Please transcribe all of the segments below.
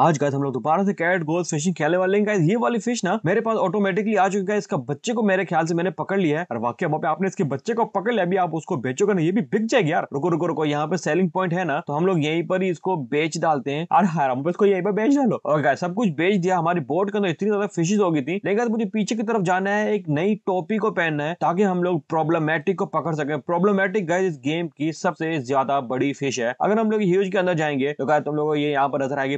आज गाइस हम लोग दोबारा से कैरेट गोल्ड फिशिंग खेलने वाले हैं। गाइस ये वाली फ़िश ना मेरे पास ऑटोमेटिकली आ चुकी है। इसका बच्चे को मेरे ख्याल से मैंने पकड़ लिया है। और वाकई वहाँ पे आपने इसके बच्चे को पकड़ लिया, अभी आप उसको बेचोगे ना, ये भी बिक जाएगी यार। रुको रुको रुको, यहाँ पे सेलिंग पॉइंट है ना तो हम लोग यहीं पर ही इसको बेच डालते हैं। और हम इसको यहीं पर बेच डालो। और गाइस सब कुछ बेच दिया। हमारी बोट के अंदर इतनी ज़्यादा फिशेज हो गई थी। लेकिन मुझे पीछे की तरफ़ जाना है, एक नई टोपी को पहनना है, ताकि हम लोग प्रॉब्लमेटिक को पकड़ सके। प्रॉब्लमेटिक गाय इस गेम की सबसे ज़्यादा बड़ी फ़िश है। अगर हम लोग ह्यूज के अंदर जाएँगे तो गाइस तुम लोग ये यहाँ पर नज़र आएगी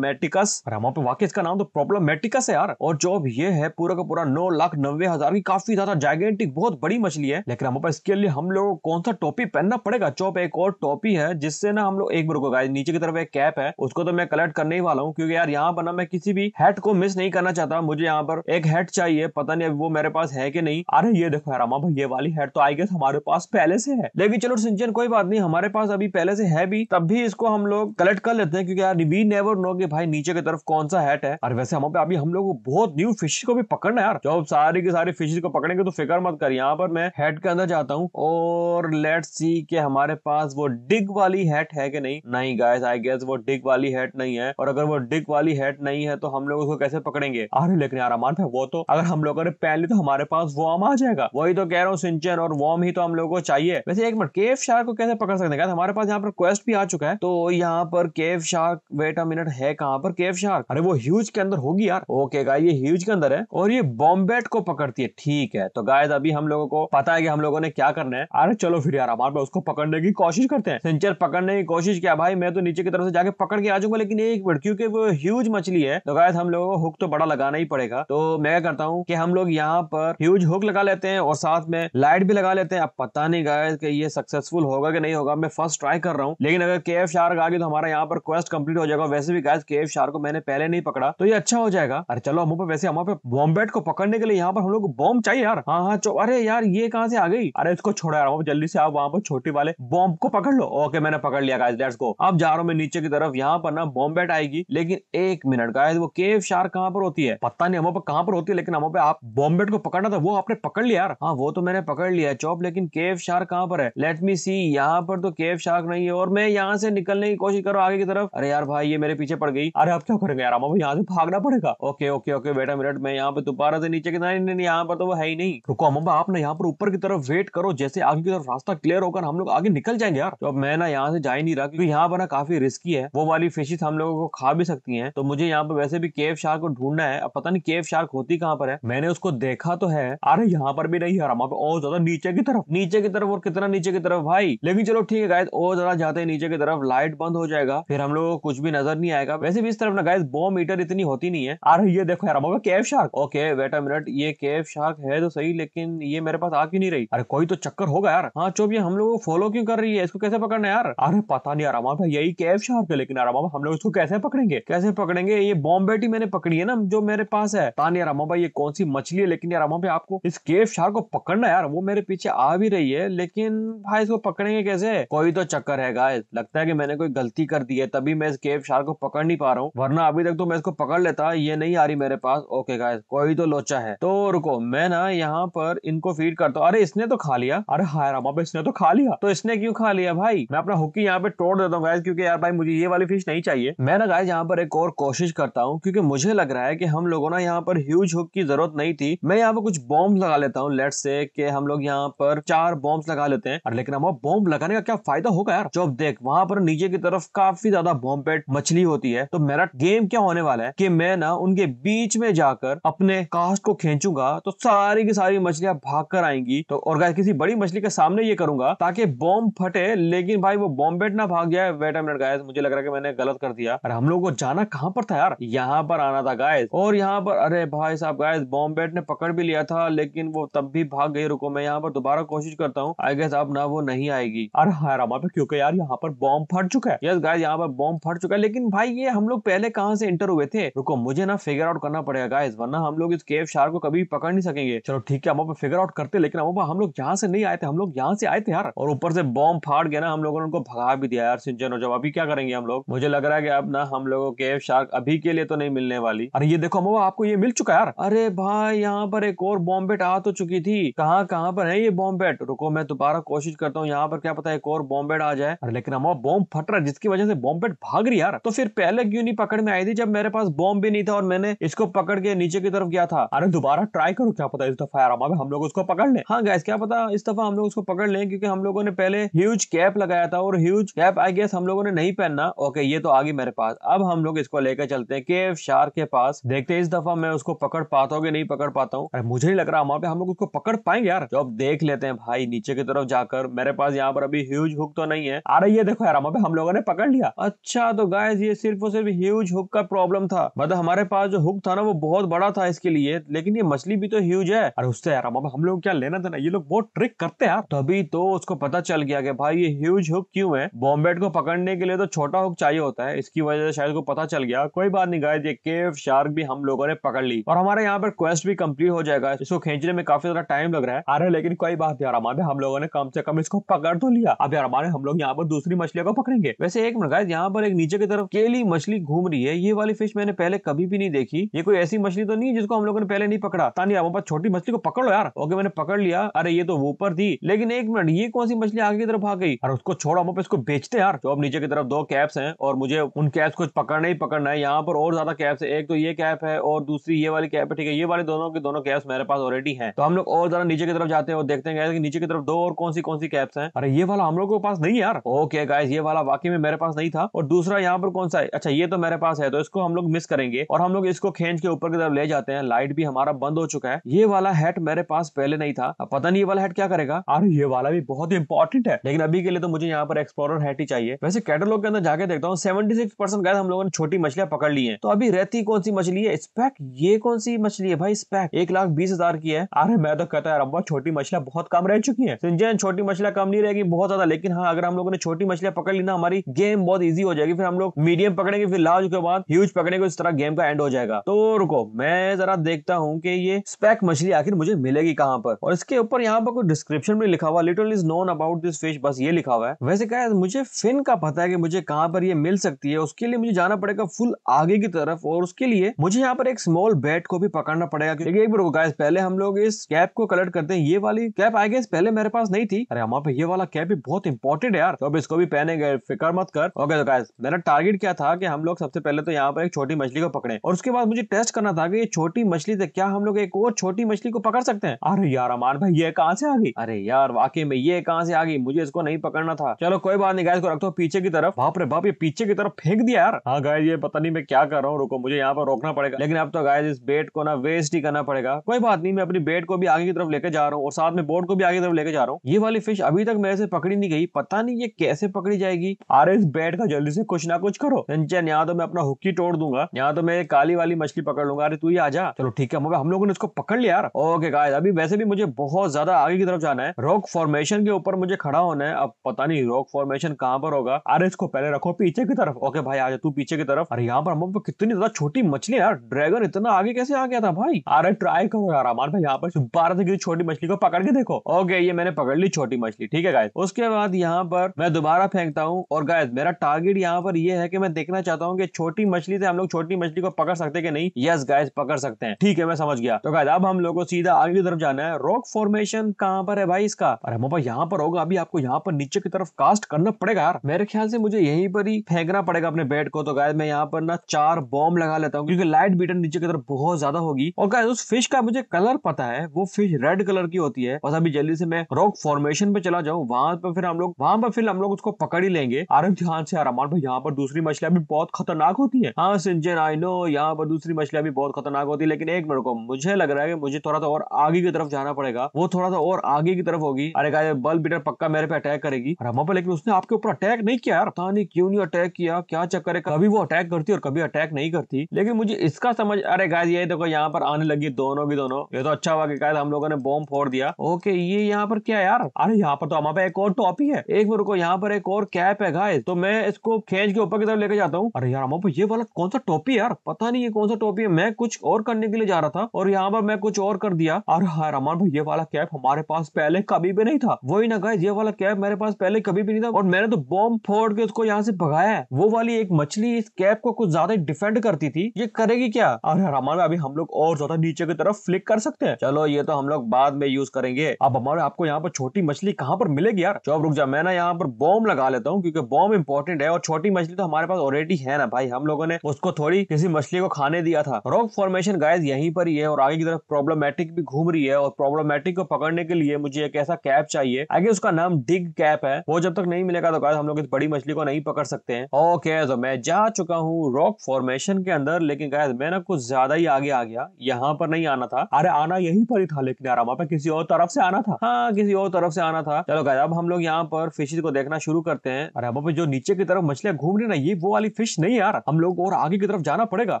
प्रॉब्लमेटिकस और हम पे वाकई इसका नाम तो प्रॉब्लमेटिकस है यार। और जो अब ये है पूरा का पूरा नौ लाख नब्बे हज़ार की काफ़ी ज़्यादा जाइगेंटिक बहुत बड़ी मछली है। लेकिन हम इसके लिए हम लोग कौन सा टोपी पहनना पड़ेगा? चौप एक और टोपी है, जिससे ना हम लोग एक बार गाइस नीचे की तरफ़ एक कैप है। उसको तो मैं कलेक्ट करने ही वाला हूँ, क्योंकि यार यहाँ पर ना मैं किसी भी हेट को मिस नहीं करना चाहता। मुझे यहाँ पर एक हेट चाहिए, पता नहीं अभी वो मेरे पास है कि नहीं। अरे ये देखो यार भाई, ये वाली हेट तो आई गेस हमारे पास पहले से है। लेकिन चलो सिंचन कोई बात नहीं, हमारे पास अभी पहले से है भी, तब भी इसको हम लोग कलेक्ट कर लेते हैं, क्योंकि यार वी नेवर नो कि भाई नीचे की तरफ़ कौन सा हैट है? और वैसे हम पे अभी हम लोग बहुत न्यू फ़िश को भी पकड़ना है यार। जब सारी की सारी फ़िश को पकड़ेंगे तो फ़िक्र मत कर। यहाँ पर मैं हेड के अंदर जाता हूँ और लेट सी के हमारे पास वो डिग वाली हैट है कि नहीं। नहीं गाइस आई गेस वो डिग वाली हैट नहीं है। और अगर वो डिग वाली हैट नहीं है तो हम लोग उसको कैसे पकड़ेंगे? अरे लेकिन यार, अमान वो तो अगर हम लोगों ने पहन ली तो हमारे पास वॉर्म आ जाएगा। वही तो कह रहा हूँ सिंचन और वॉर्म ही तो हम लोग को चाहिए। वैसे एक मिनट केव शार्क को कैसे पकड़ सकते हैं? हमारे पास यहाँ पर क्वेस्ट भी आ चुका है। तो यहाँ पर cave shark wait a minute है कहाँ? पर केव शार्क अरे वो ह्यूज के अंदर होगी यार। ओके गाय ये ह्यूज के अंदर है और ये बॉम्बेट को पकड़ती है। ठीक है। तो गाय अभी हम लोगों को पता है कि हम लोगों ने क्या करना है। अरे चलो फिर यार हमारे उसको पकड़ने की कोशिश करते हैं। सिंचर पकड़ने की कोशिश किया। भाई, मैं तो नीचे की तरफ़ से जाके पकड़ के आ जाऊँगा, लेकिन एक मिनट, क्योंकि वो ह्यूज मछली है। तो गाय हम लोगों को हुक तो बड़ा लगाना ही पड़ेगा। तो मैं क्या करता हूँ कि हम लोग यहाँ पर ह्यूज हुक लगा लेते हैं और साथ में लाइट भी लगा लेते हैं। अब पता नहीं गाय ये सक्सेसफुल होगा कि नहीं होगा। मैं फ़र्स्ट ट्राई कर रहा हूँ। लेकिन अगर के एफ़ शार्क आ गई तो हमारा यहाँ पर क्वेस्ट कंप्लीट हो जाएगा। वैसे भी गाय के एफ़ शार्क को मैंने पहले नहीं पकड़ा तो ये अच्छा हो जाएगा। अरे चलो, हम पे वैसे हम बॉम्बेट को पकड़ने के लिए यहाँ पर हम लोग बॉम्ब चाहिए यार। हाँ हाँ अरे यार, ये कहाँ से आ गई? अरे इसको छोड़ा यार जल्दी से आप वहाँ पर छोटी वाले बॉम्ब को पकड़ लो। ओके, मैंने पकड़ लिया गाइस लेट्स गो अब जा रहा हूँ मैं नीचे की तरफ़, यहाँ पर ना बॉम्बेट आएगी। लेकिन एक मिनट गाइस वो केव शार्क कहाँ पर होती है? पता नहीं, हम पे कहाँ पर होती है, लेकिन हम पे आप बॉम्बेट को पकड़ना था, वो आपने पकड़ लिया यार। हाँ वो तो मैंने पकड़ लिया चौप, लेकिन केव शार्क कहाँ पर है? लेट मी सी यहाँ पर तो केव शार्क नहीं है, और मैं यहाँ से निकलने की कोशिश करो आगे की तरफ़। अरे यार भाई, ये मेरे पीछे पड़ गई। अरे अब क्या करेंगे यार? यहाँ से भागना पड़ेगा। ओके ओके ओके बेटा मिनट मैं यहाँ पे दोबारा से नीचे नहीं यहाँ पर तो वो है ही नहीं। रुको अम्मा आप ना यहाँ पर ऊपर की तरफ़ वेट करो, जैसे आगे की तरफ़ रास्ता क्लियर होकर हम लोग आगे निकल जाएँगे यार। तो अब मैं ना यहाँ से जा ही नहीं रहा, क्योंकि यहाँ पर ना काफ़ी रिस्की है। वो वाली फिशेस हम लोगों को खा भी सकती है। तो मुझे यहाँ पर वैसे भी केव शार्क को ढूंढना है। पता नहीं केव शार्क होती कहाँ पर है। मैंने उसको देखा तो है। अरे यहाँ पर भी नहीं है पे और ज़्यादा नीचे की तरफ़। नीचे की तरफ़ और कितना नीचे की तरफ़ भाई? लेकिन चलो ठीक है गाइस और ज़्यादा जाते नीचे की तरफ़। लाइट बंद हो जाएगा। फिर हम लोग को कुछ भी नज़र नहीं आएगा। वैसे भी इस तरफ़ ना गाइस बॉम मीटर इतनी होती नहीं है। अरे ये देखो, यार केव शार्क ओके बेटा मिनट ये केव शार्क है तो सही, लेकिन ये मेरे पास आ क्यों नहीं रही? अरे, कोई तो चक्कर होगा, यार। हाँ चुप, ये हम लोग फॉलो क्यों कर रही है? इसको कैसे पकड़ना यार? अरे, पता नहीं आराम भाई, यही केव शार्क है, लेकिन आराम हम लोग इसको कैसे पकड़ेंगे? कैसे पकड़ेंगे? ये बॉम्ब बेटी मैंने पकड़ी है ना, जो मेरे पास है। पता नहीं आराम भाई, ये कौन सी मछली है, लेकिन यार भाई, आपको इस केव शार्क को पकड़ना, यार, वो मेरे पीछे आ भी रही है, लेकिन भाई, इसको पकड़ेंगे कैसे? कोई तो चक्कर है गाय लगता है कि मैंने कोई गलती कर दी है, तभी मैं इस केव शार्क को पकड़ नहीं पा रहा हूँ। वरना अभी तक तो मैं इसको पकड़ लेता, ये नहीं आ रही मेरे पास। ओके गाय कोई तो लोचा है। तो रुको, मैं ना यहाँ पर इनको फ़ीड करता हूँ। अरे इसने तो खा लिया। अरे हाय रामा इसने तो खा लिया। तो इसने क्यों खा लिया भाई? मैं अपना हुक्की यहाँ पे तोड़ देता हूँ गाइस क्योंकि यार भाई मुझे ये वाली फ़िश नहीं चाहिए। मैं ना गाइस यहाँ पर एक और कोशिश करता हूँ, क्योंकि मुझे लग रहा है कि हम लोगों ना यहाँ पर ह्यूज हुक की ज़रूरत नहीं थी। मैं यहाँ पर कुछ बॉम्ब लगा लेता हूँ लेट से कि हम लोग यहाँ पर चार बॉम्ब लगा लेते हैं। लेकिन हम बॉम्ब लगाने का क्या फ़ायदा होगा यार? जो देख, वहाँ पर नीचे की तरफ़ काफ़ी ज़्यादा बॉम्बेट मछली होती है तो मेरा गेम क्या होने वाला है? कि मैं ना उनके बीच में जाकर अपने कास्ट को खींचूँगा तो सारी की सारी मछलियाँ भाग कर आएँगी। तो और किसी बड़ी मछली के सामने ये करूँगा, ताकि बॉम्ब फटे, लेकिन भाई वो बॉम्बेट ना भाग जाए। वेट मिनट गायस मुझे लग रहा है कि मैंने गलत कर दिया। अरे, हम लोग को जाना कहाँ पर था यार? यहाँ पर आना था गायस और यहाँ पर, अरे भाई साहब गायस बॉम्बेट ने पकड़ भी लिया था, लेकिन वो तब भी भाग गई। रुको, मैं यहाँ पर दोबारा कोशिश करता हूँ। आई गेस अब ना वो नहीं आएगी। अरे हाँ पे क्योंकि यार यहाँ पर बॉम्ब फट चुका है। यस गायस यहाँ पर बॉम्ब फट चुका है, लेकिन भाई ये हम लोग पहले कहाँ से इंटर हुए थे? रुको, मुझे ना फिगर आउट करना पड़ेगा गाइस वरना हम लोग इस केव शार को कभी पकड़ नहीं सकेंगे। चलो ठीक है, हम फिगर आउट करते लेकिन हम लोग यहाँ से नहीं आए थे हम लोग यहाँ से आए थे यार। और ऊपर से बॉम्ब फाड़ गया ना, हम लोगों ने उनको भगा भी दिया यार, सिंचन, और जब अभी क्या करेंगे हम लोग? मुझे लग रहा है अब ना हम लोगों केव शार्क अभी के लिए तो नहीं मिलने वाली। अरे ये देखो अम्मा आपको ये मिल चुका यार। अरे भाई, यहाँ पर एक और बॉम्बेट आ तो चुकी थी। कहाँ कहाँ पर है ये बॉम्बेट रुको, मैं दोबारा कोशिश करता हूँ, यहाँ पर क्या पता एक और बॉम्बेट आ जाए। लेकिन अम्मा बॉम्ब फट रहा है, जिसकी वजह से बॉम्बेट भाग रही यार। तो फिर पहले क्यों नहीं पकड़ में आई थी जब मेरे पास बॉम्ब भी नहीं था और मैंने इसको पकड़ के नीचे की तरफ़ गया था? अरे दोबारा ट्राई करो, क्या पता इस दफ़ा यार हम लोग उसको पकड़ ले। हाँ गैस क्या पता इस दफ़ा हम लोग उसको पकड़ लें क्योंकि हम लोगों ने पहले ह्यूज कैप लगाया था और ह्यूज कैप आई गेस हम लोगों ने नहीं पहनना। ओके ये तो आ गई मेरे पास। अब हम लोग इसको लेकर चलते हैं केव शार के पास। देखते हैं इस दफ़ा मैं उसको पकड़ पाता हूँ कि नहीं पकड़ पाता हूँ। मुझे नहीं लग रहा पे हम लोग उसको पकड़ पाएँगे यार। तो अब देख लेते हैं भाई, नीचे की तरफ़ जाकर मेरे पास यहाँ पर अभी ह्यूज हुक तो नहीं है। अरे ये देखो यार हम लोगों ने पकड़ लिया। अच्छा तो गाय ये सिर्फ़ और सिर्फ़ ह्यूज हुक का प्रॉब्लम था। मतलब हमारे पास जो हुक था ना, वो बहुत बड़ा था इसके लिए, लेकिन ये मछली भी तो ह्यूज है। अरे उससे यार हम लोग क्या लेना था ना ये लोग बहुत ट्रिक करते हैं तभी तो उसको पता चल गया कि भाई ये ह्यूज हुक क्यों है? बॉम्बेट को पकड़ने के लिए तो छोटा हुक चाहिए होता है। इसकी वजह से शायद को पता चल गया। कोई बात नहीं गाय ये केव शार्क भी हम लोगों ने पकड़ ली। और हमारे यहाँ पर क्वेस्ट भी कंप्लीट हो जाएगा। इसको खींचने में काफ़ी ज़्यादा टाइम लग रहा है। अरे लेकिन कोई बात यार, हमारे हम लोगों ने कम से कम इसको पकड़ तो लिया। अब यार हमारे हम लोग यहाँ पर दूसरी मछलियों को पकड़ेंगे। वैसे एक मिनट यहाँ पर एक नीचे की तरफ़ केली मछली घूम रही है, ये वाली फ़िश मैंने पहले कभी भी नहीं देखी। ये कोई ऐसी मछली तो नहीं जिसको हम लोगों ने पहले नहीं पकड़ा। तानी, आप छोटी मछली को पकड़ यार। ओके, मैंने पकड़ लिया। अरे, ये तो वो ऊपर थी। लेकिन एक मिनट, ये कौन सी मछली आगे की तरफ़ भाग गई? और उसको छोड़ा, हम इसको बेचते यार। तो अब नीचे की तरफ़ दो कैप्स हैं और मुझे उन कैप्स को पकड़ना ही पकड़ना है। यहाँ पर और ज़्यादा कैप्स है। एक तो ये कैप है और दूसरी ये वाली कैप है, ठीक है। ये वाले दोनों के दोनों कैप्स मेरे पास ऑलरेडी है। तो हम लोग और ज़्यादा नीचे की तरफ़ जाते हैं और देखते हैं कि नीचे की तरफ़ दो और कौन सी कौन सी कैप्स हैं। अरे, ये वाला हम लोग के पास नहीं यार। ओके गाइस ये वाला वाकई में मेरे पास नहीं था। और दूसरा यहाँ पर कौन सा है? अच्छा ये तो मेरे पास है तो इसको हम लोग मिस करेंगे। और हम लोग इसको खेच के ऊपर की तरफ़ ले जाते हैं। लाइट भी हमारा बंद हो चुका है। ये वाला हेट मेरे पास पहले नहीं था। पता नहीं ये वाला हेट क्या करेगा। अरे ये वाला भी बहुत इंपॉर्टेंट है। लेकिन अभी के लिए तो मुझे यहाँ पर एक्सप्लोरर हेट ही चाहिए। वैसे कैटलॉग के अंदर जाके देखता हूँ सेवेंटी सिक्स परसेंट हम लोगों ने छोटी मछलियाँ पकड़ ली है। तो अभी रहती कौन सी मछली है? स्पैक ये कौन सी मछली है भाई? स्पैक एक लाख बीस हज़ार की है। अरे मैं तो कहता है अब्बा छोटी मछलियाँ बहुत कम रह चुकी है। सिंजन छोटी मछलियाँ कम नहीं रहेगी, बहुत ज़्यादा। लेकिन हाँ अगर हम लोगों ने छोटी मछलियाँ पकड़ ली ना, हमारी गेम बहुत ईजी हो जाएगी। फिर हम लोग मीडियम पकड़ेंगे फिर लार्ज के बाद ह्यूज पकड़ेंगे इस तरह गेम का एंड हो जाएगा। तो रुको, मैं जरा देखता हूँ कि ये स्पैक मछली आखिर मुझे मिलेगी कहाँ पर? और इसके ऊपर यहाँ पर कोई डिस्क्रिप्शन में लिखा हुआ little is known about this fish बस ये लिखा हुआ है। वैसे क्या मुझे फिन का पता है कि मुझे कहाँ पर ये मिल सकती है, उसके लिए मुझे जाना पड़ेगा फुल आगे की तरफ़, और उसके लिए मुझे यहाँ पर एक स्मॉल बैट को भी पकड़ना पड़ेगा। क्योंकि एक बार गाइस पहले हम लोग इस कैप को कलेक्ट करते हैं। ये वाली कैप आई गेस पहले मेरे पास नहीं थी। अरे हमारे ये वाला कैप भी बहुत इंपॉर्टेंट है यार। तो अब इसको भी पहनेंगे, फ़िक्र मत कर। ओके तो गाइस मेरा टारगेट क्या था कि हम लोग सबसे पहले तो यहाँ पर एक छोटी मछली को पकड़े। और उसके बाद मुझे टेस्ट करना था कि ये छोटी मछली से क्या हम लोग एक और छोटी मछली को पकड़ सकते हैं? अरे यार अमान भाई, ये कहाँ से आ गई? अरे यार, वाकई में ये कहाँ से आ गई? मुझे इसको नहीं पकड़ना था। चलो, कोई बात नहीं गाय को रखता पीछे की तरफ़। बाप रे बाप, ये पीछे की तरफ़ फेंक दिया यार। हाँ गाय ये पता नहीं मैं क्या कर रहा हूँ, रुको, मुझे यहाँ पर रोकना पड़ेगा। लेकिन अब तो गाय इस बेट को ना वेस्ट ही करना पड़ेगा। कोई बात नहीं, मैं अपनी बेट को भी आगे की तरफ़ लेकर जा रहा हूँ और साथ में बोट को भी आगे की तरफ़ लेकर जा रहा हूँ। ये वाली फ़िश अभी तक मेरे से पकड़ी नहीं गई। पता नहीं ये कैसे पकड़ी जाएगी। अरे इस बेट का जल्दी से कुछ ना कुछ करो। यहाँ तो मैं अपना हुक्की तोड़ दूँगा, यहाँ तो मैं काली वाली मछली पकड़ लूँगा। अरे तू ही आ जा चलो ठीक है मगर हम लोगों ने इसको पकड़ लिया यार। ओके गाय अभी वैसे भी मुझे बहुत ज़्यादा आगे की तरफ़ जाना है। रॉक फॉर्मेशन के ऊपर मुझे खड़ा होना है। अब पता नहीं रॉक फॉर्मेशन कहाँ पर होगा। अरे इसको पहले रखो पीछे की तरफ़। ओके भाई आ जा तू पीछे की तरफ़। अरे यहाँ पर हम कितनी ज़्यादा छोटी मछली यार। ड्रैगन इतना आगे कैसे आ गया था भाई? अरे ट्राई करो यार हमारे भाई, यहाँ पर बारह से छोटी मछली को पकड़ के देखो। ओके ये मैंने पकड़ ली छोटी मछली। ठीक है गाय उसके बाद यहाँ पर मैं दोबारा फेंकता हूँ। और गाय मेरा टारगेट यहाँ पर ये है कि मैं देखना चाहता हूँ कि छोटी मछली से हम लोग छोटी मछली को पकड़ सकते कि नहीं? यस गाय पकड़ सकते हैं। ठीक है, मैं समझ गया। तो गाय अब हम लोग को सीधा आगे की तरफ़ जाना है। रॉक फॉर्मेशन कहाँ पर है भाई इसका? अरे मोबा यहाँ पर होगा। अभी आपको यहाँ पर नीचे की तरफ़ कास्ट करना पड़ेगा यार। मेरे ख्याल से मुझे यहीं पर ही फेंकना पड़ेगा अपने बेड को। तो गाय मैं यहाँ पर ना चार बॉम्ब लगा लेता हूँ, क्योंकि लाइट बीटर नीचे की तरफ़ बहुत ज़्यादा होगी। और गाय उस फ़िश का मुझे कलर पता है। वो फ़िश रेड कलर की होती है। बस अभी जल्दी से मैं रॉक फॉर्मेशन पे चला जाऊँ। वहाँ पर फिर हम लोग, वहाँ पर फिर हम लोग उसको पकड़ ही लेंगे। अरे ध्यान से भाई, यहाँ पर दूसरी मछली अभी बहुत खतरनाक होती है। हाँ सिंचन आई नो यहाँ पर दूसरी मछलियाँ भी बहुत खतरनाक होती है, लेकिन एक मिनट को मुझे लग रहा है कि मुझे थोड़ा सा और आगे की तरफ़ जाना पड़ेगा। वो थोड़ा सा और आगे की तरफ़ होगी। अरे गाय बल बीटर पक्का मेरे पे अटैक करेगी। रमा पे लेकिन उसने आपके ऊपर अटैक नहीं किया यार। पता नहीं क्यों नहीं अटैक किया, क्या चक्कर है? कभी वो अटैक करती और कभी अटैक नहीं करती। लेकिन मुझे इसका समझ, अरे गाय ये देखो, यहाँ पर आने लगी दोनों की दोनों। ये तो अच्छा हुआ कि हम लोगों ने बॉम्ब फोड़ दिया। ओके, ये यहाँ पर क्या यार? अरे यहाँ पर तो हमारे एक और टॉपी है। एक मेरे को यहाँ पर एक और कैप है गाय तो मैं इसको खेच के ऊपर की तरफ़ लेके जाता हूँ। अरे यार हमारे ये वाला कौन सा टॉपी यार? पता नहीं ये कौन सा टॉपी है। मैं कुछ और करने के लिए जा रहा था और यहाँ पर मैं कुछ और कर दिया। अरे हाँ रमान भाई ये वाला कैप हमारे पास पहले कभी भी नहीं था। वही ना गाइस ये वाला कैप मेरे पास पहले कभी भी नहीं था और मैंने तो बॉम्ब फोड़ के उसको यहाँ से भगाया है। वो वाली एक मछली इस कैप को कुछ ज़्यादा डिफेंड करती थी। ये करेगी क्या? अरे हमारे अभी हम लोग और ज़्यादा नीचे की तरफ़ फ्लिक कर सकते हैं। चलो, ये तो हम लोग बाद में यूज़ करेंगे। अब हमारे आपको यहाँ पर छोटी मछली कहाँ पर मिलेगी यार? चौब रुक जा, मैं ना यहाँ पर बॉम्ब लगा लेता हूँ क्योंकि बॉम्ब इंपॉर्टेंट है और छोटी मछली तो हमारे पास ऑलरेडी मछली है ना भाई। हम लोगों ने उसको थोड़ी किसी मछली को खाने दिया था। रॉक फॉर्मेशन गाइस यहीं पर ही है और आगे की तरफ़ प्रॉब्लमेटिक भी घूम रही है और प्रॉब्लमेटिक को पकड़ने के लिए मुझे एक ऐसा कैप चाहिए। आगे उसका नाम डिग कैप है। वो जब तक नहीं मिलेगा तो गाइस हम लोग इस बड़ी मछली को नहीं पकड़ सकते हैं। ओके तो मैं जा चुका हूँ रॉक फॉर्मेशन के अंदर, लेकिन गाइस मैं ना कुछ ज़्यादा ही आगे आ गया। यहाँ पर नहीं आना था। अरे, आना यहीं पर ही था, लेकिन यार, वहाँ पे किसी और तरफ़ से आना था। हाँ किसी और तरफ़ से आना था। चलो गाइस अब हम लोग यहाँ पर फिशेज को देखना शुरू करते हैं। अरे अब जो नीचे की तरफ़ मछलियाँ घूम रही ना, ये वो वाली फ़िश नहीं यार। हम लोग और आगे की तरफ़ जाना पड़ेगा।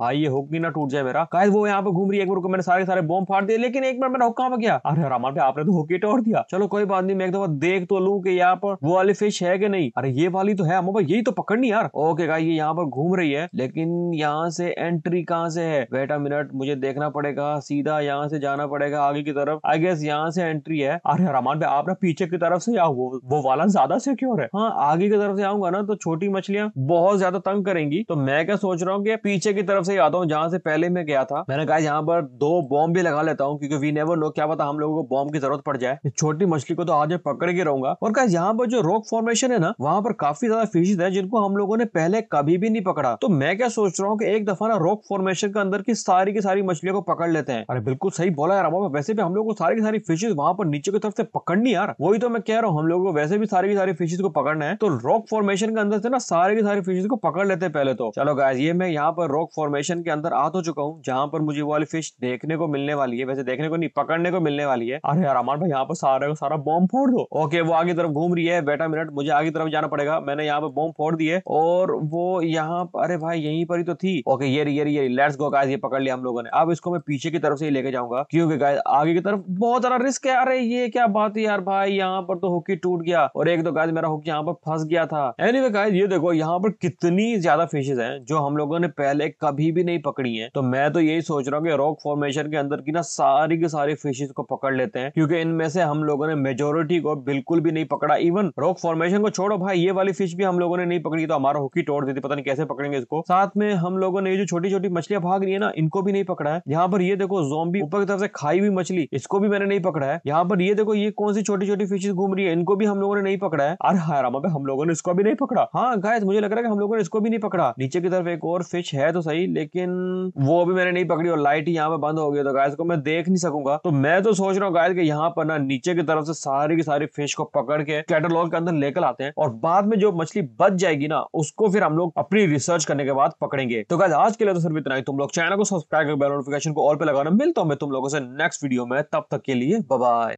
भाई ये हुक ना टूट जाए मेरा। गाइस वो यहाँ पे घूम रही है। एक बार मैंने सारे सारे बॉम्ब फाड़ दिए, लेकिन एक बार मैंने हुक कहाँ पे गया अरे रामान पे आपने तो हुक तोड़ दिया। चलो, कोई बात नहीं, मैं एक दफ़ा देख तो लू की यहाँ पर वो वाली फ़िश है कि नहीं। अरे, ये वाली तो है अम्मा यही तो पकड़नी यार। ओके गाइस ये यहाँ पर घूम रही है, लेकिन यहाँ से एंट्री कहाँ से है? अ मिनट मुझे देखना पड़ेगा, सीधा यहाँ से जाना पड़ेगा आगे की तरफ़। आई गेस यहाँ से एंट्री है। अरे रमान भाई, आप ना पीछे की तरफ़ से या वो वो वाला ज़्यादा सिक्योर है। हाँ आगे की तरफ़ से आऊँगा ना तो छोटी मछलियाँ बहुत ज़्यादा तंग करेंगी तो मैं क्या सोच रहा हूँ कि पीछे की तरफ़ से आता हूँ, जहाँ से पहले मैं गया था। मैंने कहा, यहाँ पर दो बॉम्ब भी लगा लेता हूँ, क्योंकि वी नेवर नो क्या पता हम लोगों को बॉम्ब की ज़रूरत पड़ जाए। छोटी मछली को तो आज पकड़ के रहूँगा। और क्या यहाँ पर जो रॉक फॉर्मेशन है ना, वहाँ पर काफ़ी ज़्यादा फिशेज है, जिनको हम लोगों ने पहले कभी भी नहीं पकड़ा। तो मैं क्या सोच रहा हूँ कि एक दफ़ा ना रॉक फॉर्मेशन के अंदर की सारी की सारी मछलियों को पकड़ लेते हैं। अरे बिल्कुल सही बोला यार वैसे भी हम लोग को सारी की सारी फिशेज वहाँ पर नीचे की तरफ़ से पकड़नी यार। वही तो मैं कह रहा हूँ, हम लोगों को वैसे भी सारी की सारी फिशेज को पकड़ना है। तो रॉक फॉर्मेशन के अंदर से ना सारे की सारी फिशेज को पकड़ लेते हैं पहले तो। चलो गाइस ये मैं यहाँ पर रॉक फॉर्मेशन के अंदर आ तो चुका हूँ, जहाँ पर मुझे वाली फ़िश देखने को मिलने वाली है। वैसे देखने को नहीं, पकड़ने को मिलने वाली है। अरे यार, अमान भाई, यहाँ पर सारे को सारा बॉम्ब फोड़ दो। ओके वो आगे तरफ़ घूम रही है। बेटा मिनट मुझे आगे तरफ़ जाना पड़ेगा। मैंने यहाँ पर बॉम्ब फोड़ दिए और वो यहाँ अरे भाई, यहीं पर ही तो थी। ओके ये ये ये लेट्स गो गाइस ये पकड़ लिया हम लोगों ने। अब इसको मैं पीछे की तरफ़ से ही लेके जाऊँगा। क्योंकि गाइस आगे की तरफ़ बहुत ज़्यादा रिस्क है। अरे ये क्या बात है यार भाई, यहाँ पर तो हुकी टूट गया। और एक तो गाइस मेरा हुक यहाँ पर फंस गया था। एनीवे गाइस ये देखो, यहाँ पर कितनी ज़्यादा फिशेज हैं, जो हम लोगों ने पहले कभी भी नहीं पकड़ी हैं। तो मैं तो यही सोच रहा हूँ कि रॉक फॉर्मेशन के अंदर की ना सारी की सारी फिशेज को पकड़ लेते हैं, क्योंकि इनमें से हम लोगों ने मेजोरिटी को बिल्कुल भी नहीं पकड़ा। इवन रॉक फॉर्मेशन को छोड़ो भाई, ये वाली फ़िश भी हम लोगों ने नहीं पकड़ी तो हमारा हुकी तोड़ देती, पता नहीं कैसे पकड़ेंगे इसको। साथ में हम लोगों ने जो छोटी छोटी मछलियाँ भाग रही है ना, इनको भी नहीं पकड़ा है। यहाँ पर ये देखो जोम्बी ऊपर की तरफ़ से खाई हुई मछली, इसको भी मैंने नहीं पकड़ा है। यहाँ पर ये देखो, ये कौन सी छोटी छोटी फिशेज घूम रही है, इनको भी हम लोगों ने नहीं पकड़ा है। अरे हाँ रामा हम लोगों ने इसको भी नहीं पकड़ा। हाँ गाय मुझे लग रहा है हम लोगों ने इसको भी नहीं पकड़ा। नीचे की तरफ़ एक और फ़िश है तो सही, लेकिन वो भी मैंने नहीं पकड़ी और लाइट यहाँ पे बंद हो गई तो गायस को मैं देख नहीं सकूँगा। तो मैं तो सोच रहा हूँ गायस यहाँ पर ना नीचे की तरफ़ से सारी की सारी फ़िश को पकड़ के कैटलॉग के अंदर लेकर आते हैं और बाद में जो मछली बच जाएगी ना, उसको फिर हम लोग अपनी रिसर्च करने के बाद पकड़ेंगे। तो गायस आज के लिए तो सिर्फ़ इतना ही। तुम लोग चैनल को सब्सक्राइब कर बेल नोटिफिकेशन को ऑल पे लगाना। मिलता हूँ मैं तुम लोगों से नेक्स्ट वीडियो में। तब तक के लिए बाय